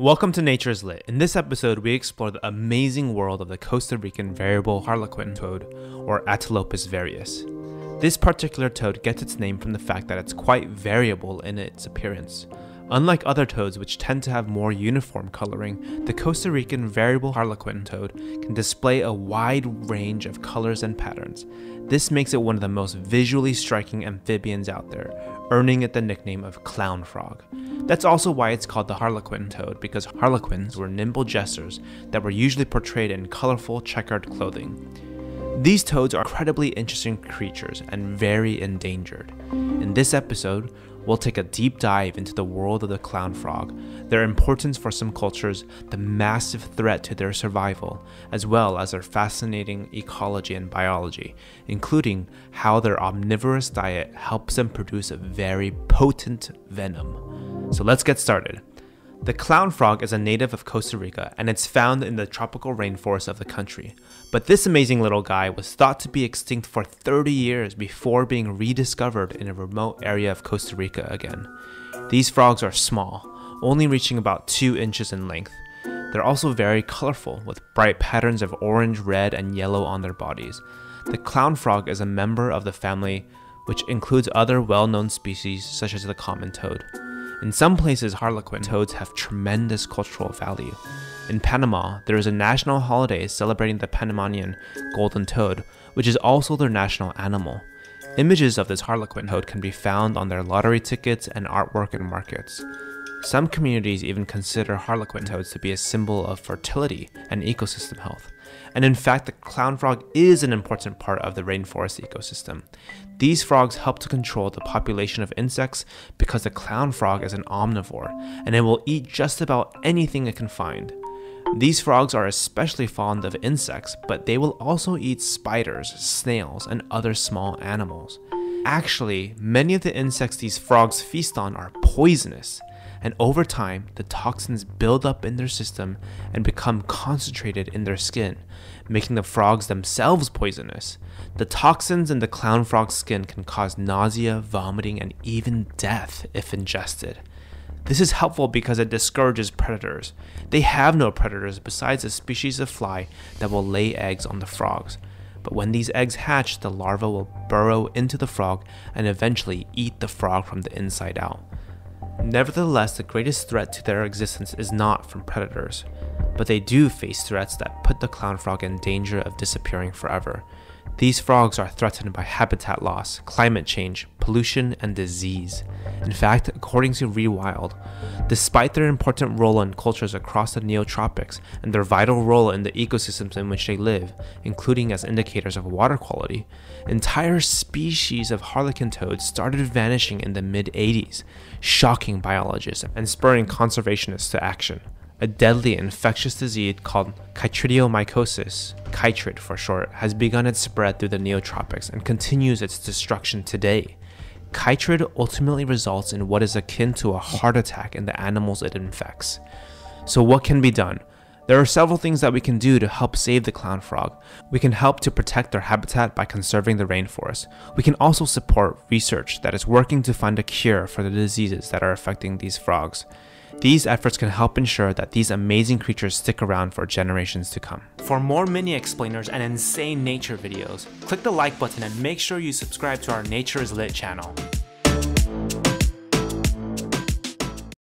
Welcome to Nature is Lit. In this episode, we explore the amazing world of the Costa Rican variable harlequin toad, or Atelopus varius. This particular toad gets its name from the fact that it's quite variable in its appearance. Unlike other toads, which tend to have more uniform coloring, the Costa Rican variable harlequin toad can display a wide range of colors and patterns. This makes it one of the most visually striking amphibians out there, earning it the nickname of clown frog. That's also why it's called the harlequin toad, because harlequins were nimble jesters that were usually portrayed in colorful, checkered clothing. These toads are incredibly interesting creatures and very endangered. In this episode, we'll take a deep dive into the world of the clown frog, their importance for some cultures, the massive threat to their survival, as well as their fascinating ecology and biology, including how their omnivorous diet helps them produce a very potent venom. So let's get started. The clown frog is a native of Costa Rica and it's found in the tropical rainforest of the country. But this amazing little guy was thought to be extinct for 30 years before being rediscovered in a remote area of Costa Rica again. These frogs are small, only reaching about 2 inches in length. They're also very colorful, with bright patterns of orange, red, and yellow on their bodies. The clown frog is a member of the family, which includes other well known species such as the common toad. In some places, harlequin mm. toads have tremendous cultural value. In Panama, there is a national holiday celebrating the Panamanian golden toad, which is also their national animal. Images of this harlequin toad can be found on their lottery tickets and artwork in markets. Some communities even consider harlequin toads to be a symbol of fertility and ecosystem health. And in fact, the clown frog is an important part of the rainforest ecosystem. These frogs help to control the population of insects because the clown frog is an omnivore and it will eat just about anything it can find. These frogs are especially fond of insects, but they will also eat spiders, snails, and other small animals. Actually, many of the insects these frogs feast on are poisonous, and over time, the toxins build up in their system and become concentrated in their skin, making the frogs themselves poisonous. The toxins in the clown frog's skin can cause nausea, vomiting, and even death if ingested. This is helpful because it discourages predators. They have no predators besides a species of fly that will lay eggs on the frogs. But when these eggs hatch, the larva will burrow into the frog and eventually eat the frog from the inside out. Nevertheless, the greatest threat to their existence is not from predators, but they do face threats that put the clown frog in danger of disappearing forever. These frogs are threatened by habitat loss, climate change, pollution, and disease. In fact, according to Rewild, despite their important role in cultures across the neotropics and their vital role in the ecosystems in which they live, including as indicators of water quality, entire species of harlequin toads started vanishing in the mid 80s, shocking biologists and spurring conservationists to action a deadly infectious disease called chytridiomycosis, chytrid for short, has begun its spread through the neotropics and continues its destruction today. Chytrid ultimately results in what is akin to a heart attack in the animals it infects. So, what can be done? There are several things that we can do to help save the clown frog. We can help to protect their habitat by conserving the rainforest. We can also support research that is working to find a cure for the diseases that are affecting these frogs. These efforts can help ensure that these amazing creatures stick around for generations to come. For more mini explainers and insane nature videos, click the like button and make sure you subscribe to our Nature is Lit channel.